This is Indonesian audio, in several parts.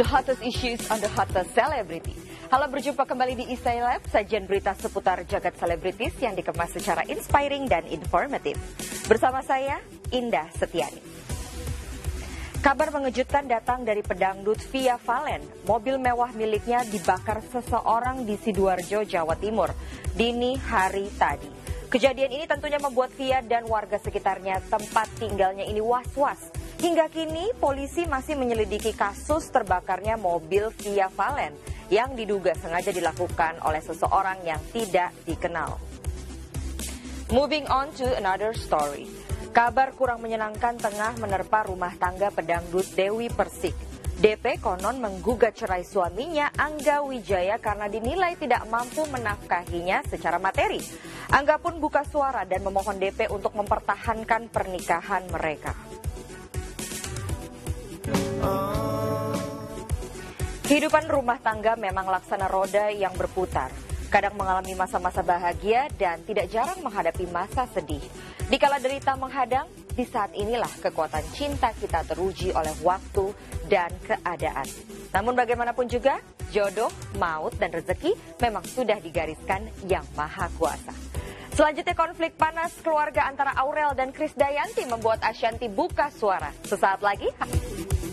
The hottest issues on the hottest celebrity. Halo berjumpa kembali di Isai Lab, sajian berita seputar jagat selebritis yang dikemas secara inspiring dan informatif. Bersama saya, Indah Setiani. Kabar mengejutkan datang dari pedangdut Via Valen. Mobil mewah miliknya dibakar seseorang di Sidoarjo, Jawa Timur, dini hari tadi. Kejadian ini tentunya membuat Via dan warga sekitarnya tempat tinggalnya ini was-was. Hingga kini polisi masih menyelidiki kasus terbakarnya mobil Via Valen yang diduga sengaja dilakukan oleh seseorang yang tidak dikenal. Moving on to another story. Kabar kurang menyenangkan tengah menerpa rumah tangga pedangdut Dewi Persik. DP konon menggugat cerai suaminya Angga Wijaya karena dinilai tidak mampu menafkahinya secara materi. Angga pun buka suara dan memohon DP untuk mempertahankan pernikahan mereka. Kehidupan rumah tangga memang laksana roda yang berputar. Kadang mengalami masa-masa bahagia dan tidak jarang menghadapi masa sedih. Dikala derita menghadang, di saat inilah kekuatan cinta kita teruji oleh waktu dan keadaan. Namun bagaimanapun juga, jodoh, maut, dan rezeki memang sudah digariskan yang maha kuasa. Selanjutnya konflik panas keluarga antara Aurel dan Kris Dayanti membuat Ashanti buka suara. Sesaat lagi...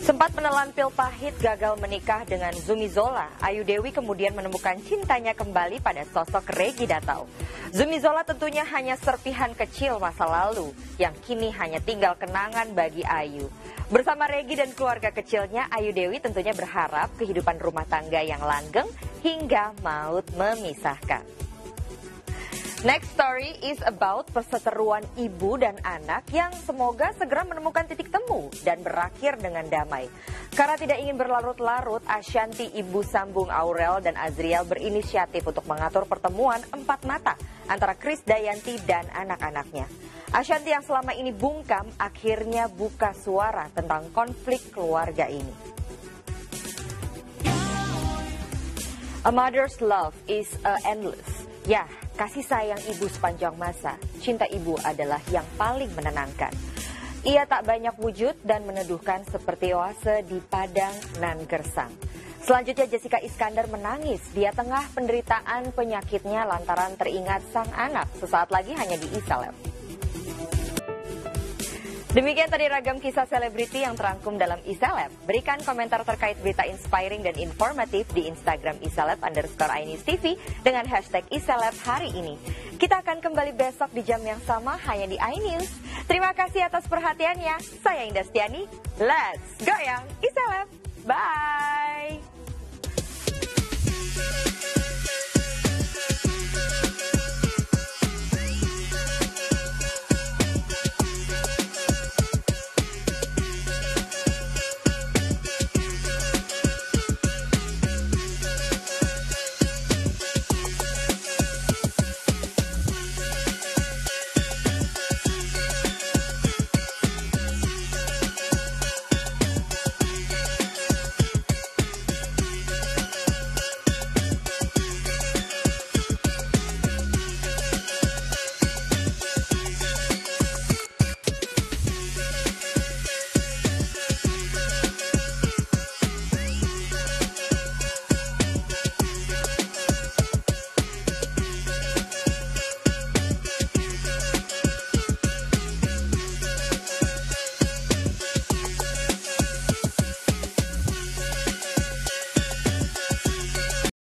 Sempat menelan pil pahit gagal menikah dengan Zumi Zola, Ayu Dewi kemudian menemukan cintanya kembali pada sosok Regi Datau. Zumi Zola tentunya hanya serpihan kecil masa lalu yang kini hanya tinggal kenangan bagi Ayu. Bersama Regi dan keluarga kecilnya, Ayu Dewi tentunya berharap kehidupan rumah tangga yang langgeng hingga maut memisahkan. Next story is about perseteruan ibu dan anak yang semoga segera menemukan titik temu dan berakhir dengan damai. Karena tidak ingin berlarut-larut, Ashanti ibu sambung Aurel dan Azriel berinisiatif untuk mengatur pertemuan empat mata antara Chris Dayanti dan anak-anaknya. Ashanti yang selama ini bungkam akhirnya buka suara tentang konflik keluarga ini. A mother's love is uh, endless. Ya, Kasih sayang ibu sepanjang masa, cinta ibu adalah yang paling menenangkan. Ia tak banyak wujud dan meneduhkan seperti oase di padang nan gersang. Selanjutnya Jessica Iskandar menangis. Dia tengah penderitaan penyakitnya lantaran teringat sang anak. Sesaat lagi hanya di Isalem. Demikian tadi ragam kisah selebriti yang terangkum dalam Isalab. Berikan komentar terkait berita inspiring dan informatif di Instagram Isalab underscore Ainis TV dengan hashtag Isalab hari ini. Kita akan kembali besok di jam yang sama hanya di iNews. Terima kasih atas perhatiannya. Saya Indah Stiani. Let's goyang Isalab. Bye.